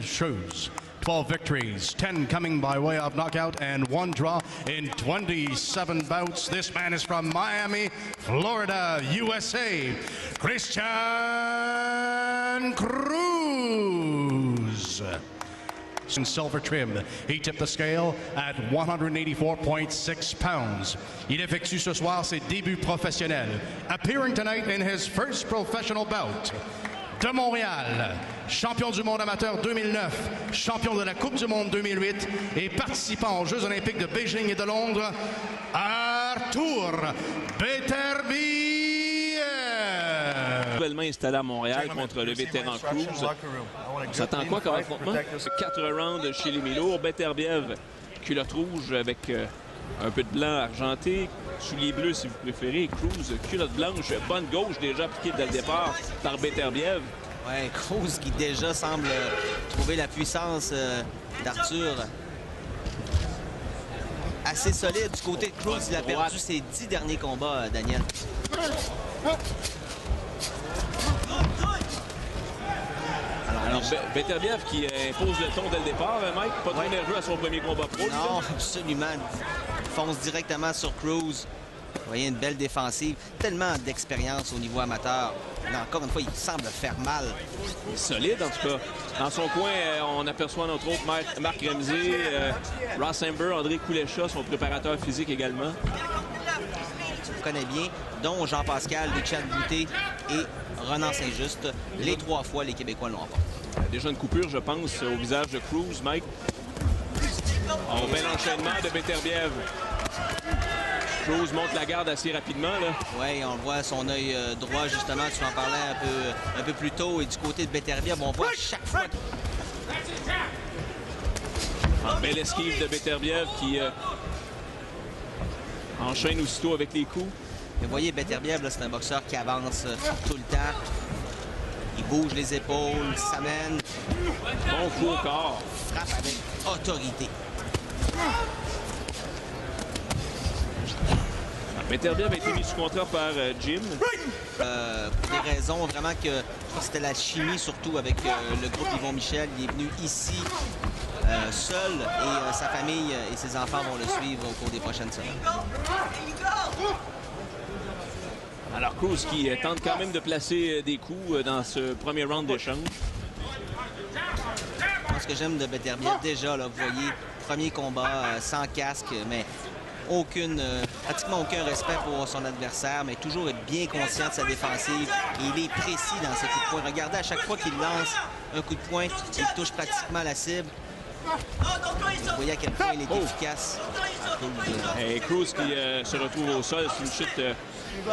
shows. 12 victories, 10 coming by way of knockout, and one draw in 27 bouts. This man is from Miami, Florida, USA. Christian Cruz. In silver trim, he tipped the scale at 184.6 pounds. Il effectue ce soir ses débuts professionnels, appearing tonight in his first professional bout. De Montréal, champion du monde amateur 2009, champion de la Coupe du monde 2008 et participant aux Jeux olympiques de Beijing et de Londres, Arthur Beterbiev. Nouvellement installé à Montréal contre le vétéran Cruz. On s'attend quoi comme affrontement? Quatre rounds chez les Milo. Beterbiev, culotte rouge avec euh, un peu de blanc argenté. Souliers bleus si vous préférez. Cruz, culotte blanche, bonne gauche déjà appliquée dès le départ par Beterbiev. Ouais, Cruz qui déjà semble trouver la puissance euh, d'Arthur assez solide. Du côté de Cruz, il a perdu ses dix derniers combats, euh, Daniel. Alors, Be- Beterbiev qui impose le ton dès le départ, hein, Mike? Pas trop nerveux à son premier combat pro. Non, absolument. Fonce directement sur Cruz. Vous voyez une belle défensive. Tellement d'expérience au niveau amateur. Mais encore une fois, il semble faire mal. Il est solide, en tout cas. Dans son coin, euh, on aperçoit entre autres Marc, Marc Ramsey, euh, Ross Amber, André Koulecha, son préparateur physique également. On connaît bien, dont Jean-Pascal, Lucien Boutet et Renan Saint-Just. Les trois fois, les Québécois l'ont emporté. Déjà une coupure, je pense, au visage de Cruz, Mike. On bel enchaînement de Beterbiev. Cruz monte la garde assez rapidement. Là. Oui, on voit son œil euh, droit, justement, tu en parlais un peu, un peu plus tôt. Et du côté de Beterbiev, on voit à chaque fois En belle esquive de Beterbiev qui euh, enchaîne aussitôt avec les coups. Mais vous voyez, Beterbiev, là, c'est un boxeur qui avance euh, tout le temps. Il bouge les épaules, s'amène, Bon coup au corps. frappe avec autorité. Beterbiev a été mis sous contrat par euh, Jim. Euh, pour des raisons vraiment que je crois que c'était la chimie surtout avec euh, le groupe Yvon Michel. Il est venu ici euh, seul et euh, sa famille et ses enfants vont le suivre au cours des prochaines semaines. Alors Cruz qui tente quand même de placer des coups dans ce premier round d'échange. Ce que j'aime de Beterbiev, déjà, là, vous voyez, premier combat euh, sans casque, mais aucune, euh, pratiquement aucun respect pour son adversaire, mais toujours être bien conscient de sa défensive. Et il est précis dans ses coups de poing. Regardez, à chaque fois qu'il lance un coup de poing, il touche pratiquement la cible. Vous voyez à quel point il est Oh. efficace. Et Cruz qui euh, se retrouve au sol, c'est une chute euh,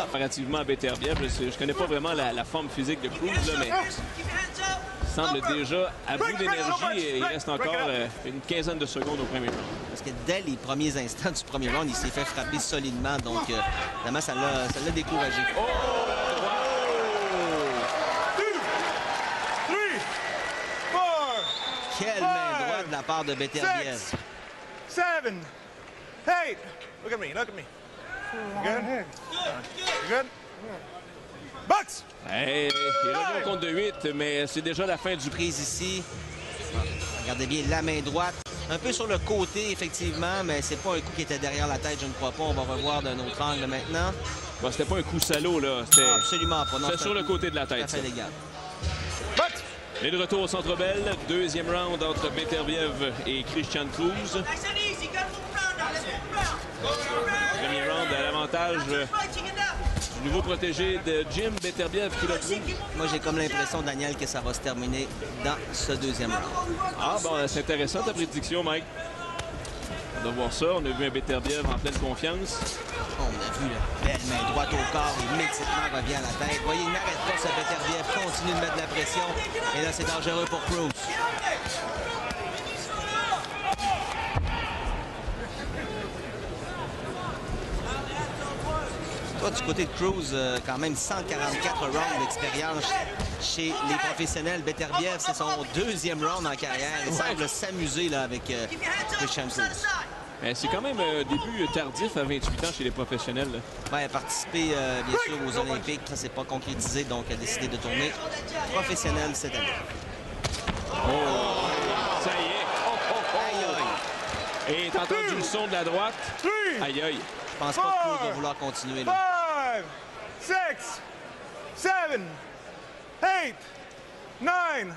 comparativement à Beterbiev. Je, je connais pas vraiment la, la forme physique de Cruz, là, mais semble déjà à bout d'énergie et il reste encore euh, une quinzaine de secondes au premier round. Parce que dès les premiers instants du premier round, il s'est fait frapper solidement. Donc, euh, vraiment, ça l'a ça l'a découragé. Three, four, Quelle main droite de la part de Beterbiev. seven, eight. Look at me, look at me. You good? You good? Bucks! Hey, il revient au compte de 8, mais c'est déjà la fin du prise ici. Regardez bien la main droite. Un peu sur le côté, effectivement, mais c'est pas un coup qui était derrière la tête, je ne crois pas. On va revoir d'un autre angle maintenant. Bon, c'était pas un coup salaud, là. C'était Ah, absolument pas. C'était c'est sur le côté de la Tout à tête. ça. fait légal. Bucks! Et de retour au Centre Bell, deuxième round entre Beterbiev et Christian Cruz. Premier round à l'avantage euh, du nouveau protégé de Jim Beterbiev qui le trouve. Moi, j'ai comme l'impression, Daniel, que ça va se terminer dans ce deuxième round. Ah, bon, c'est intéressant ta prédiction, Mike. On va voir ça. On a vu un Beterbiev en pleine confiance. On a vu la belle main droite au corps. Immédiatement revient à la tête. Vous voyez, il n'arrête pas ce Beterbiev. Continue de mettre de la pression. Et là, c'est dangereux pour Cruz. Toi, du côté de Cruz, euh, quand même 144 rounds d'expérience chez les professionnels. Beterbiev, c'est son deuxième round en carrière. Il semble s'amuser avec euh, Christian Cruz. C'est quand même un début tardif à 28 ans chez les professionnels. Oui, a participé bien sûr aux Olympiques. Ça s'est pas concrétisé, donc elle a décidé de tourner professionnel cette année. Oh! Ça y est! Oh, oh, oh. Aïe, aïe. Et t'as entendu le son de la droite? Aïe aïe! Je pense pas que Cruz va vouloir continuer là five, six, seven, eight, nine.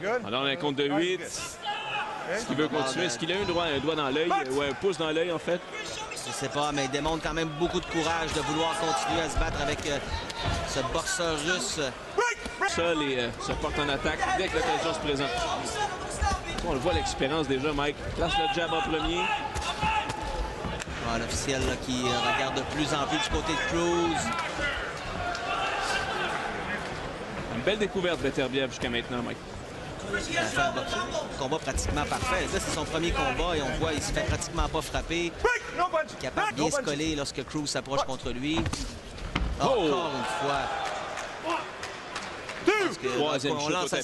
Good. Alors, on a un compte de 8. Est-ce qu'il veut continuer? Est-ce qu'il a un doigt, un doigt dans l'œil ou un pouce dans l'œil, en fait? Je sais pas, mais il démontre quand même beaucoup de courage de vouloir continuer à se battre avec euh, ce boxeur russe. Seul et euh, se porte en attaque dès que l'occasion se présente. On le voit l'expérience déjà, Mike. Place le jab en premier. Ah, L'officiel qui regarde de plus en plus du côté de Cruz. Une belle découverte de Beterbiev jusqu'à maintenant, Mike. Combat pratiquement parfait. Là, c'est son premier combat et on voit il se fait pratiquement pas frapper. Il est capable de bien se coller lorsque Cruz s'approche contre lui. Oh! Encore une fois. Two, Parce que Troisième on lance sa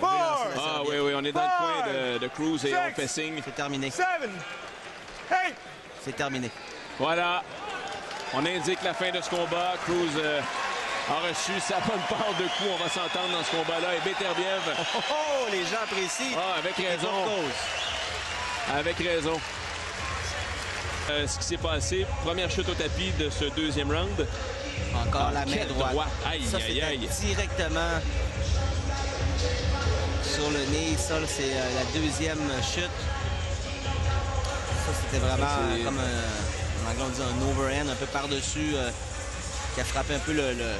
Ah oui, oui, on est dans le coin de, de Cruz et on fait signe. C'est terminé. C'est terminé. Voilà. On indique la fin de ce combat. Cruz euh, a reçu sa bonne part de coups. On va s'entendre dans ce combat-là. Et Beterbiev, Oh, oh, les gens apprécient. ah, avec raison. Avec raison. Euh, ce qui s'est passé, première chute au tapis de ce deuxième round. Encore Ah, la main droite. droit. Aïe, ça, aïe, aïe. directement sur le nez. Ça, c'est euh, la deuxième chute. C'était vraiment euh, comme un, en anglais, on dit un overhand, un peu par-dessus, euh, qui a frappé un peu le, le-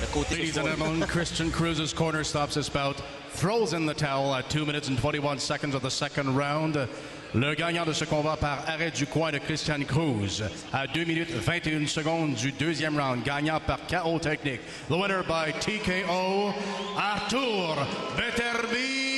le côté. Ladies and gentlemen, Christian Cruz's corner stops his bout, throws in the towel at 2 minutes and 21 seconds of the second round. Le gagnant de ce combat par arrêt du coin de Christian Cruz à 2 minutes 21 secondes du deuxième round, gagnant par KO technique. The winner by TKO, Artur Beterbiev.